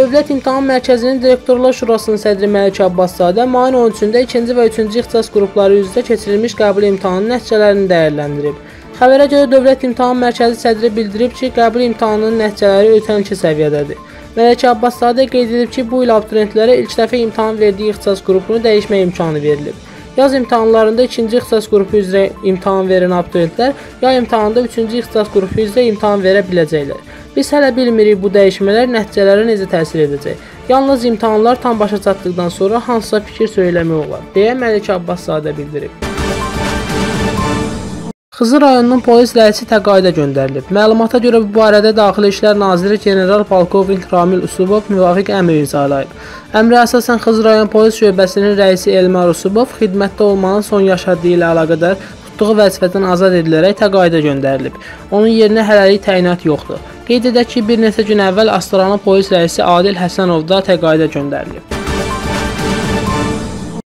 Dövlət İmtahan Mərkəzinin Direktorlar Şurasının sədri Məlik Abbaszadə mayın 13-də 2-ci və 3-cü ixtisas qrupları üzrə keçirilmiş qəbul imtahanının nəticələrini dəyərləndirib. Xəbərə görə Dövlət İmtahan Mərkəzi sədri bildirib ki, qəbul imtahanının nəticələri ötən ilki səviyyədədir. Məlik Abbaszadə qeyd edib ki, bu il abituriyentlərə ilk dəfə imtahan verdiyi ixtisas qrupunu dəyişmə imkanı verilib. Yaz imtahanlarında 2-ci ixtisas qrupu üzrə imtahan verən abituriyentlər yay imtahanında 3-cü ixtisas qrupu üzrə imtahan verə biləcəklər. Biz hələ bilmirik bu dəyişmələr nəticələrə necə təsir edəcək. Yalnız imtahanlar tam başa çatdıqdan sonra hansısa fikir söyləmək olar, deyə Məlik Abbaszadə bildirib. Xızı rayonunun polis rəisi təqaüdə göndərilib. Məlumata görə bu barədə Daxili İşlər Naziri general polkovnik Ramil Usubov müvafiq əmr imzalayıb. Əmrə əsasən Xızı rayon polis şöbəsinin rəisi Elmar Usubov xidmətdə olmanın son yaş həddi ilə əlaqədar tutduğu vəzifədən azad edilərək təqaüdə göndərilib. Onun yerinə hələlik təyinat yoxdur. Qeyd edək ki, bir neçə gün əvvəl Astara polis rəisi Adil Həsənov da təqaüdə göndərilib.